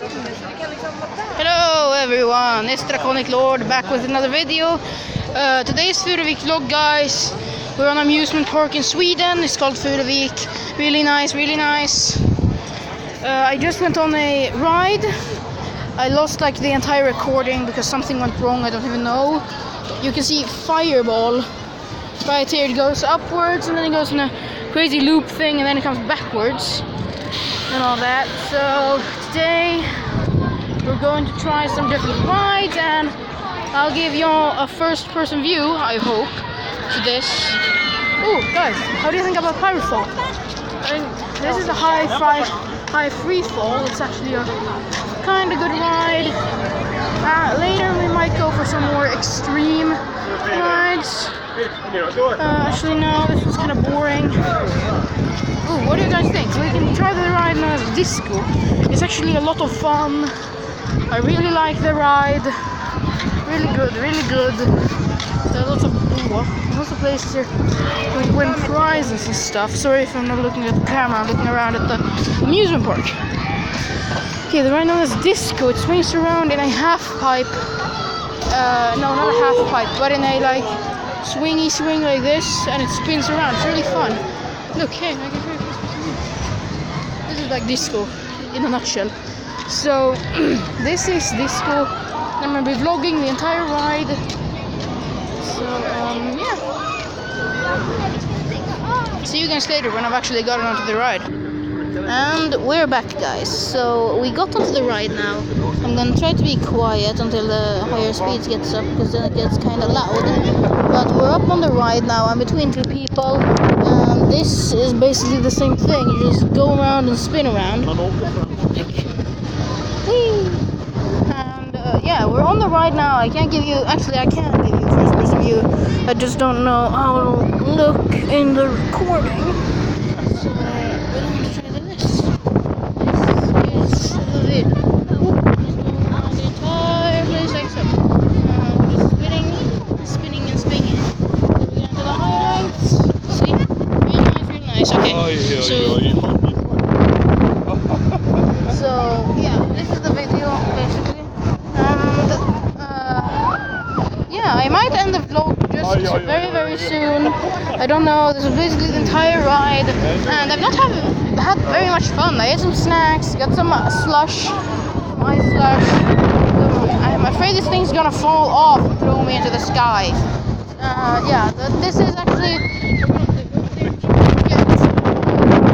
Hello everyone, it's Draconic Lord back with another video. Uh, today's Furuvik vlog guys. We're on amusement park in Sweden. It's called Furuvik. Really nice, really nice. Uh, I just went on a ride. I lost like the entire recording because something went wrong. I don't even know. You can see Fireball right here. It goes upwards and then it goes in a crazy loop thing and then it comes backwards and all that. So today we're going to try some different rides and I'll give y'all a first person view, I hope, to this. Oh, guys, how do you think about Pirate Fall? I this is a high five, high free fall. It's actually a kind of good ride. Uh, later we might go for some more extreme rides. Uh, actually, no, this was kind of boring. Ooh, what do you guys think? We can try the ride known as Disco. It's actually a lot of fun. I really like the ride. Really good, really good. There are lots of ooh, lots of places here with win prizes and stuff. Sorry if I'm not looking at the camera. I'm looking around at the amusement park. Okay, the ride known as Disco. It swings around in a half pipe. Uh, no, not a half pipe, but in a like swingy swing like this, and it spins around. It's really fun. Look, hey, I can this is like disco in a nutshell. So this is disco. I'm gonna be vlogging the entire ride. So um, yeah. See you guys later when I've actually gotten onto the ride. And we're back, guys. So we got onto the ride now. I'm gonna try to be quiet until the higher speeds gets up because then it gets kind of loud. But we're up on the ride now. I'm between two people, this is basically the same thing. You just go around and spin around. And uh, yeah, we're on the ride now. I can't give you. Actually, I can give you first person view. I just don't know how it'll look in the recording. So we're going to try. This is the vid. Just going around the entire place like so. Uh, just spinning, spinning and spinning. Then we get into the highlights. See? Real nice, real nice. Okay. So. So yeah, this is the video basically. And uh, yeah, I might end the vlog just very very soon. I don't know. This is basically the entire ride, and I've not have, had very much fun. I ate some snacks, got some uh, slush, my slush. I'm afraid this thing's gonna fall off and throw me into the sky. Uh, yeah, th- this is actually.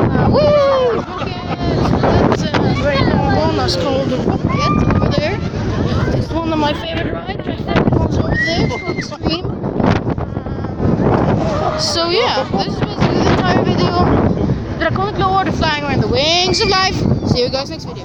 Uh, woo! Rocket! That's a very long bonus called Rocket over there. It's one of my favorite rides. The over there, called Extreme. So yeah, this is basically the entire video. Lord flying around the wings of life. See you guys next video.